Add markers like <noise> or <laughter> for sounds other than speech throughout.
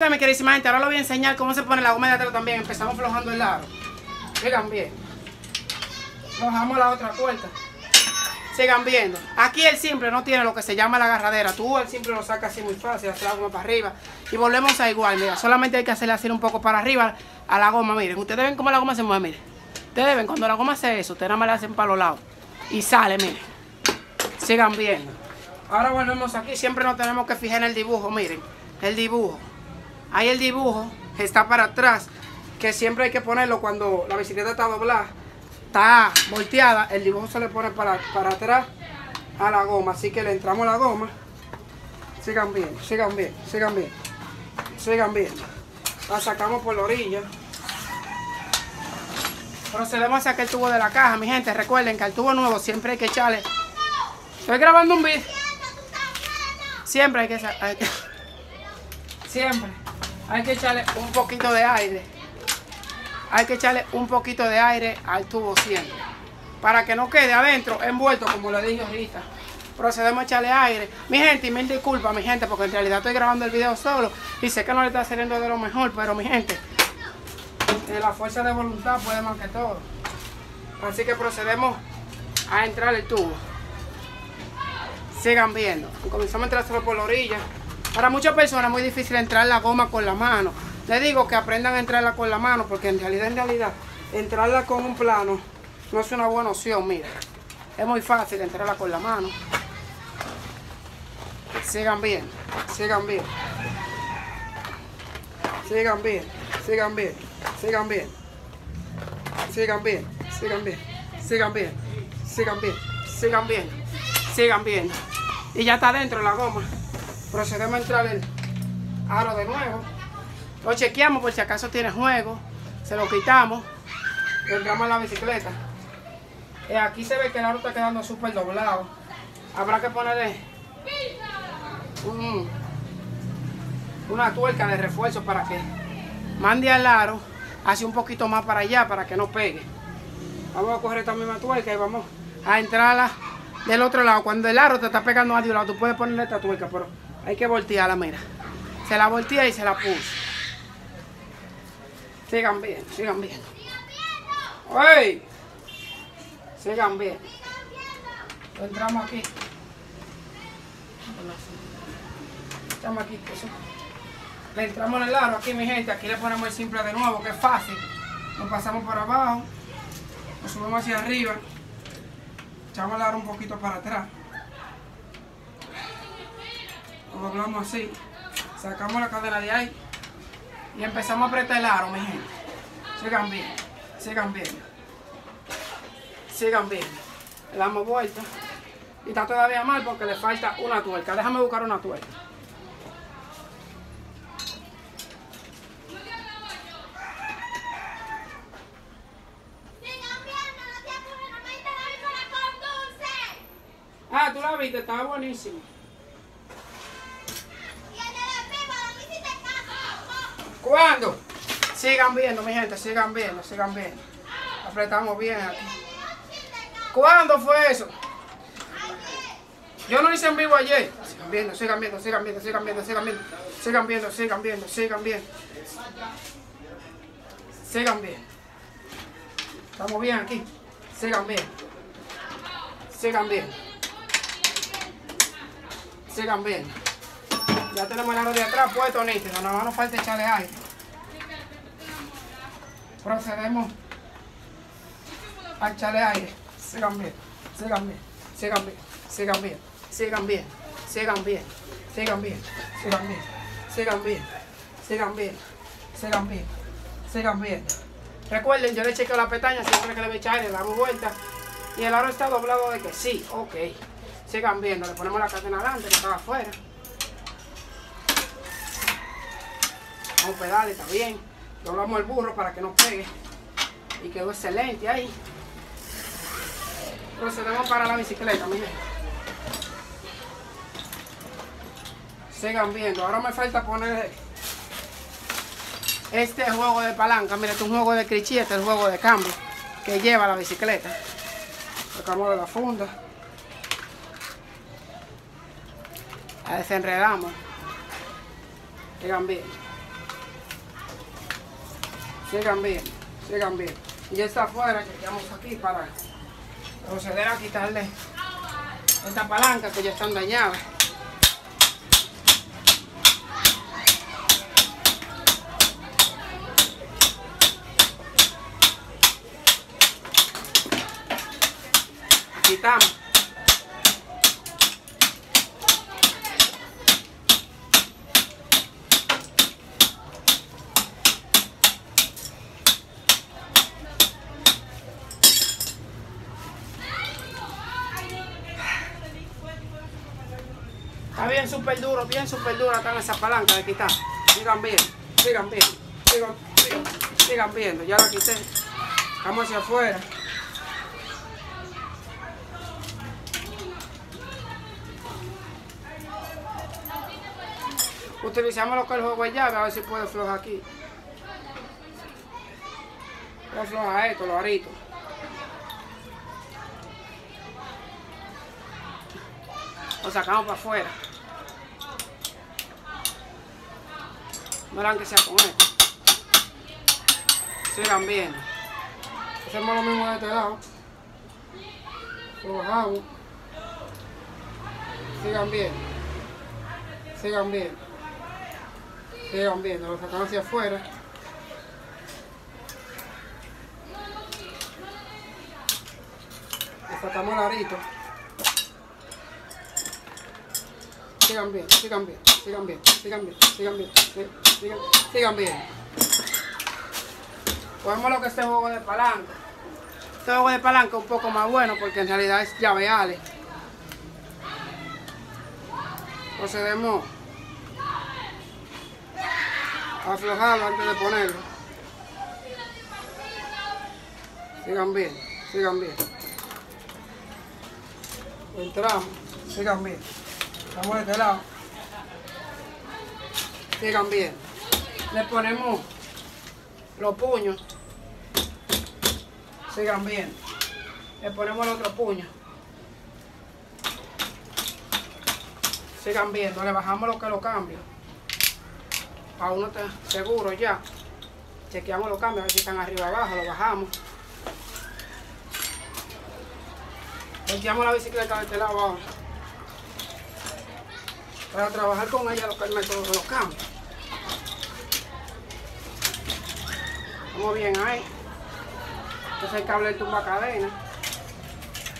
Mi queridísima gente, ahora les voy a enseñar cómo se pone la goma de atrás también. Empezamos flojando el lado. Sigan bien. Flojamos la otra puerta. Sigan viendo. Aquí el simple no tiene lo que se llama la agarradera. Tú el simple lo sacas así muy fácil, hacer la goma para arriba. Y volvemos a igual, mira. Solamente hay que hacerle así un poco para arriba a la goma. Miren, ustedes ven cómo la goma se mueve, miren. Ustedes ven, cuando la goma hace eso, ustedes nada más le hacen para los lados. Y sale, miren. Sigan viendo. Ahora volvemos aquí. Siempre nos tenemos que fijar en el dibujo, miren. El dibujo. Ahí el dibujo está para atrás, que siempre hay que ponerlo cuando la bicicleta está doblada, está volteada, el dibujo se le pone para, para atrás a la goma. Así que le entramos la goma. Sigan bien, sigan bien, sigan bien, sigan bien. La sacamos por la orilla. Procedemos a sacar el tubo de la caja, mi gente. Recuerden que al tubo nuevo siempre hay que echarle. Estoy grabando un video. Siempre hay que, hay que <laughs> siempre hay que echarle un poquito de aire. Hay que echarle un poquito de aire al tubo siempre. Para que no quede adentro envuelto, como le dije ahorita. Procedemos a echarle aire. Mi gente, y mil disculpas, mi gente, porque en realidad estoy grabando el video solo. Y sé que no le está saliendo de lo mejor, pero mi gente, la fuerza de voluntad puede más que todo. Así que procedemos a entrar el tubo. Sigan viendo. Comenzamos a entrar solo por la orilla. Para muchas personas es muy difícil entrar la goma con la mano. Les digo que aprendan a entrarla con la mano porque en realidad, en realidad, entrarla con un plano no es una buena opción, mira. Es muy fácil entrarla con la mano. Sigan bien, sigan bien. Sigan bien, sigan bien, sigan bien. Sigan bien, sigan bien, sigan bien, sigan bien, sigan bien, sigan bien. Y ya está dentro la goma procedemos a entrar el aro de nuevo. Lo chequeamos por si acaso tiene juego. Se lo quitamos. En la bicicleta. Y aquí se ve que el aro está quedando súper doblado. Habrá que ponerle un, una tuerca de refuerzo para que mande al aro hacia un poquito más para allá para que no pegue. Vamos a coger esta misma tuerca y vamos a entrarla del otro lado. Cuando el aro te está pegando a un lado, tú puedes ponerle esta tuerca, pero hay que voltearla, mira. Se la voltea y se la puso. Sigan bien, sigan bien. ¡Ey! Sigan bien. Entramos aquí. Estamos aquí. Eso. Le entramos en el aro aquí, mi gente. Aquí le ponemos el simple de nuevo, que es fácil. Nos pasamos por abajo. Nos subimos hacia arriba. Echamos el aro un poquito para atrás lo doblamos así, sacamos la cadena de ahí y empezamos a apretar el aro, mi gente. Sigan bien, sigan bien, sigan bien. Le damos vuelta y está todavía mal porque le falta una tuerca. Déjame buscar una tuerca. Ah, tú la viste, estaba buenísimo. Sigan viendo, mi gente, sigan viendo, sigan viendo. Apretamos bien aquí. ¿Cuándo fue eso? Yo no hice en vivo ayer. Sigan viendo, sigan viendo, sigan viendo, sigan viendo, sigan viendo. Sigan viendo, sigan viendo, sigan viendo. Sigan viendo. Estamos bien aquí. Sigan bien. Sigan bien. Sigan viendo. Ya tenemos el aro de atrás puesto nítido, nada más nos falta echarle aire. Procedemos a echarle aire. Sigan bien, sigan bien, sigan bien, sigan bien, sigan bien, sigan bien, sigan bien, sigan bien, sigan bien, sigan bien, sigan bien, sigan bien. Recuerden, yo le chequeo la pestaña siempre que le voy a echar aire, le damos vuelta. Y el aro está doblado de que sí, ok. Sigan viendo, le ponemos la cadena adelante que estaba afuera. Vamos pedales, está bien. Doblamos el burro para que no pegue. Y quedó excelente ahí. Procedemos para la bicicleta, miren. Sigan viendo. Ahora me falta poner este juego de palanca. Mira, este es un juego de crichí, este es el juego de cambio que lleva la bicicleta. Sacamos la funda. La desenredamos. Sigan bien. Sigan bien, sigan bien. Y esta afuera que quedamos aquí para proceder a quitarle esta palanca que ya están dañadas. Quitamos. Bien súper duro, bien súper duro están esas palancas de quitar. Sigan bien, sigan bien, sigan, sigan, viendo. Ya la quité. Vamos hacia afuera. Utilizamos lo que el juego de llave, a ver si puede flojar aquí. Voy a flojar esto, los aritos. Lo sacamos para afuera. Verán que sea con esto. Sigan viendo. Hacemos lo mismo de este lado. Flojamos. Sigan viendo. Sigan viendo. Sigan viendo. Lo sacamos hacia afuera. Le sacamos el arito. Sigan bien, sigan bien, sigan bien, sigan bien, sigan bien, sigan, sigan bien. Cogemos lo que es este juego de palanca. Este juego de palanca es un poco más bueno porque en realidad es llaveales. Procedemos a aflojarlo antes de ponerlo. Sigan bien, sigan bien. Entramos, sigan bien. Estamos de este lado. Sigan bien. Le ponemos los puños. Sigan bien. Le ponemos el otro puño. Sigan viendo. Le bajamos lo que lo cambio. A uno está seguro ya. Chequeamos los cambios, a ver si están arriba abajo, lo bajamos. Volteamos la bicicleta de este lado ahora para trabajar con ella los métodos de los cambios. Vamos bien ahí. Este es el cable del tumba cadena.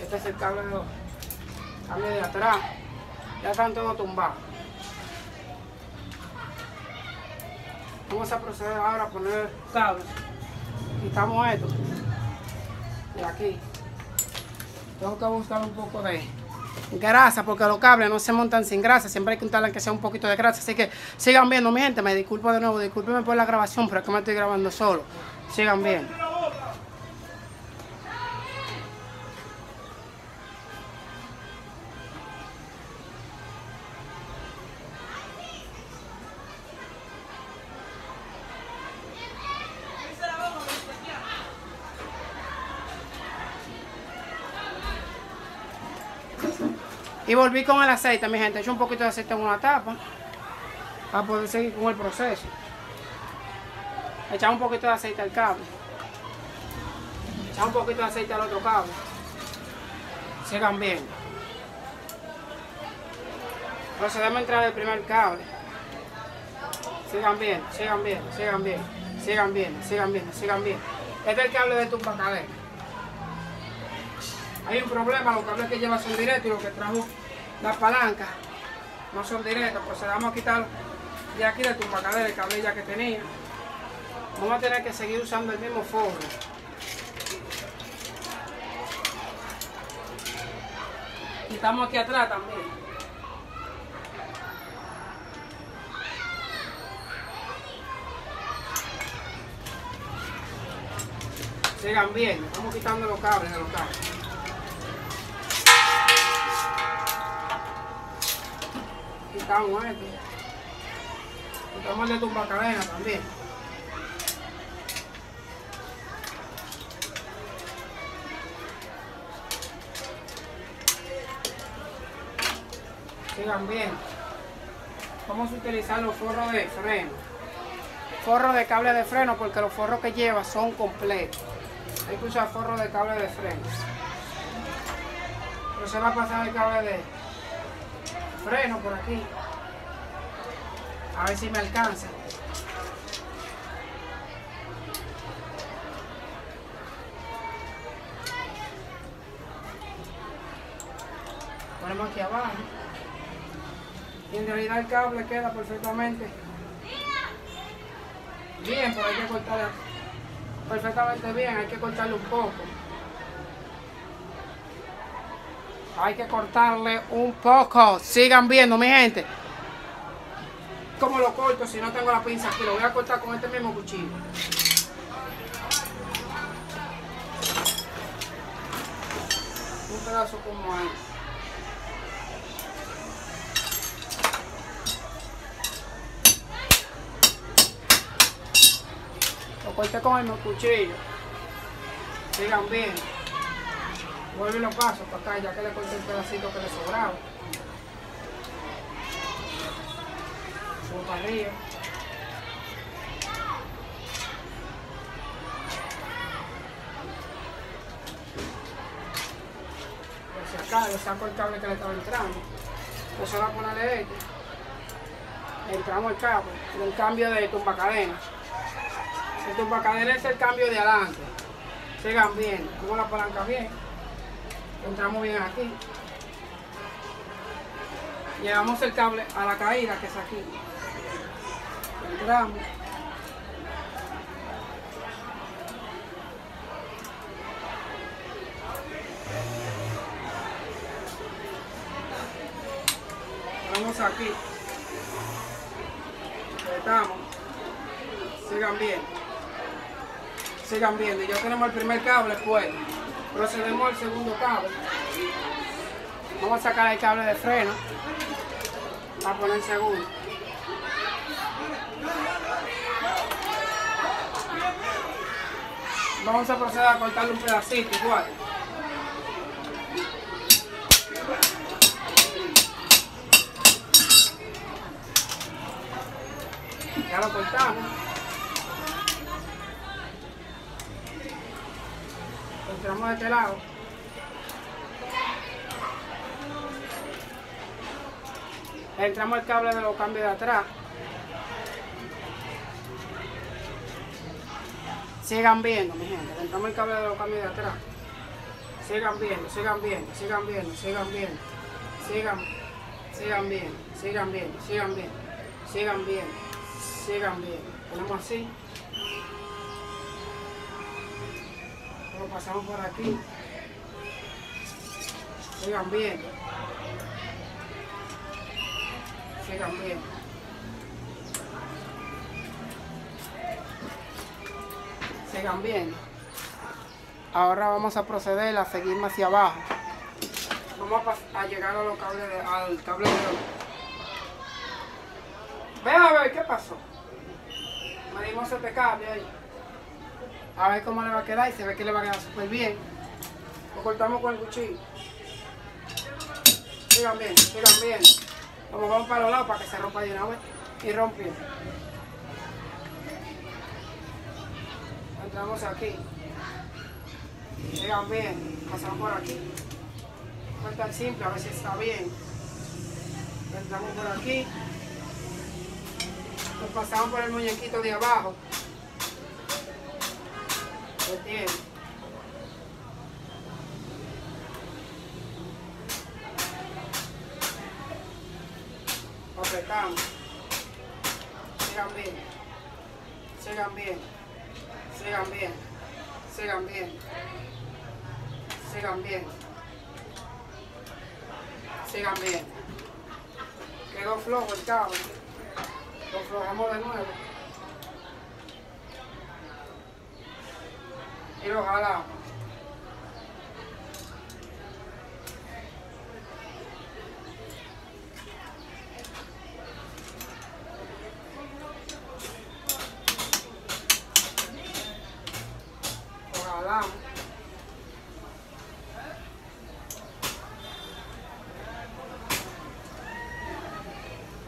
Este es el cable de los cambios de atrás. Ya están todos tumbados. Vamos a proceder ahora a poner el cable. Quitamos esto. De aquí. Tengo que buscar un poco de grasa, porque los cables no se montan sin grasa, siempre hay que untarle que sea un poquito de grasa, así que sigan viendo mi gente, me disculpo de nuevo, discúlpenme por la grabación, pero es que me estoy grabando solo, sigan viendo. Y volví con el aceite, mi gente. Eché un poquito de aceite en una tapa para poder seguir con el proceso. Echar un poquito de aceite al cable. Echar un poquito de aceite al otro cable. Sigan viendo. Procedemos a entrar el primer cable. Sigan bien, sigan bien, sigan bien, sigan bien, sigan bien, sigan bien. Este es el cable de tu cadena hay un problema, los cables que lleva son directos y los que trajo la palanca no son directos, procedamos a quitar de aquí de tu cadena el cable ya que tenía. Vamos a tener que seguir usando el mismo forro. Quitamos aquí atrás también. Sigan bien, estamos quitando los cables de los cables. Esto. Quitamos el de tumba cadena también. Sigan bien. Vamos a utilizar los forros de freno. forro de cable de freno porque los forros que lleva son completos. Hay que usar forro de cable de freno. Pero se va a pasar el cable de freno por aquí. A ver si me alcanza. Ponemos aquí abajo. Y en realidad el cable queda perfectamente bien, pero hay que cortarle perfectamente bien, hay que cortarle un poco. Hay que cortarle un poco. Sigan viendo, mi gente. ¿Cómo lo corto si no tengo la pinza aquí? Lo voy a cortar con este mismo cuchillo. Un pedazo como ahí. Lo corté con el mismo cuchillo. Sigan bien. Vuelvo y lo paso para acá, ya que le corté el pedacito que le sobraba. Subo para arriba. Acá le saco el cable que le estaba entrando. Pues ahora ponerle este. Entramos el cable, el cambio de tumbacadena. El tumbacadena es el cambio de adelante. Sigan bien, como la palanca bien. Entramos bien aquí. Llevamos el cable a la caída que es aquí. Entramos. Vamos aquí. Estamos. Sigan bien. Sigan viendo. Y ya tenemos el primer cable pues. Procedemos al segundo cable. Vamos a sacar el cable de freno. A poner segundo. Vamos a proceder a cortarle un pedacito igual. Ya lo cortamos. Entramos de este lado. Entramos el cable de los cambios de atrás. Sigan viendo, mi gente. Entramos el cable de los cambios de atrás. Sigan viendo, sigan viendo, sigan viendo, sigan viendo. Sigan, sigan viendo, sigan viendo, sigan viendo, sigan viendo, sigan viendo. Ponemos así. Pasamos por aquí. Sigan viendo. Sigan viendo. Sigan viendo. Ahora vamos a proceder a seguir hacia abajo. Vamos a llegar a los cables de- al cable de Ve a ver qué pasó. Medimos este cable ahí. A ver cómo le va a quedar y se ve que le va a quedar súper bien. Lo cortamos con el cuchillo. Sigan bien, sigan bien. Vamos, vamos para los lados para que se rompa de una vez. Y rompiendo. Entramos aquí. Sigan bien. Pasamos por aquí. Cortar simple, a ver si está bien. Entramos por aquí. Nos pasamos por el muñequito de abajo. Apretamos. Sigan bien. Sigan bien. Sigan bien. Sigan bien. Sigan bien. Sigan bien. Quedó flojo el cable. Lo flojamos de nuevo. Y lo jalamos. Lo.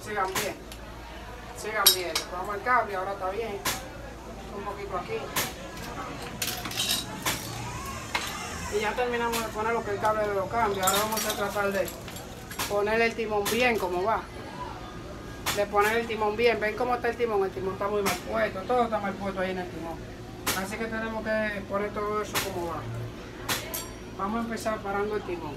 Sigan bien. Sigan bien. Ponemos el cable, ahora está bien. Un poquito aquí. Ya terminamos de poner lo que el cable de los cambios. Ahora vamos a tratar de poner el timón bien como va. De poner el timón bien. ¿Ven cómo está el timón? El timón está muy mal puesto. Todo está mal puesto ahí en el timón. Así que tenemos que poner todo eso como va. Vamos a empezar parando el timón.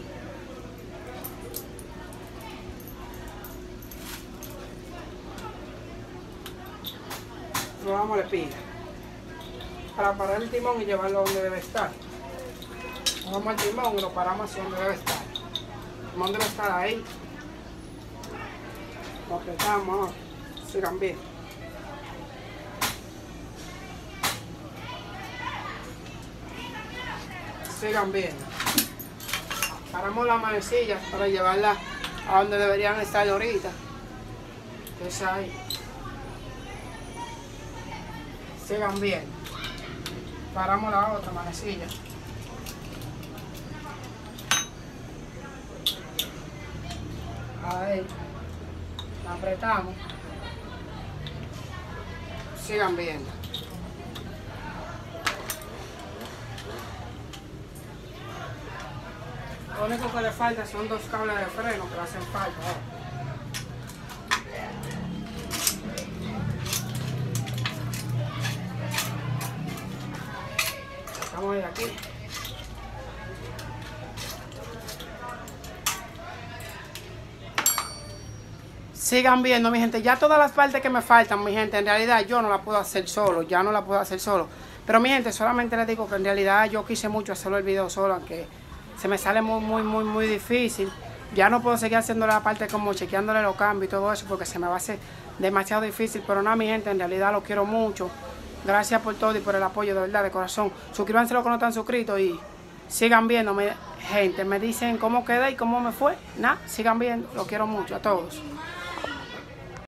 Lo vamos a le Para parar el timón y llevarlo donde debe estar. Vamos al timón y lo paramos donde debe estar. El timón debe estar ahí. Lo apretamos, sigan bien. Sigan bien. Paramos las manecillas para llevarla a donde deberían estar ahorita. Entonces ahí. Sigan bien. Paramos la otra manecilla. La apretamos. Sigan viendo. Lo único que le falta son dos cables de freno que le hacen falta. Estamos ahí aquí. Sigan viendo, mi gente. Ya todas las partes que me faltan, mi gente, en realidad yo no la puedo hacer solo. Ya no la puedo hacer solo. Pero mi gente, solamente les digo que en realidad yo quise mucho hacerlo el video solo, aunque se me sale muy, muy, muy, muy difícil. Ya no puedo seguir haciendo la parte como chequeándole los cambios y todo eso porque se me va a hacer demasiado difícil. Pero nada, mi gente, en realidad lo quiero mucho. Gracias por todo y por el apoyo, de verdad, de corazón. Suscríbanse los que no están suscritos y sigan viéndome, gente. Me dicen cómo quedé y cómo me fue. Nada, sigan viendo. Lo quiero mucho a todos.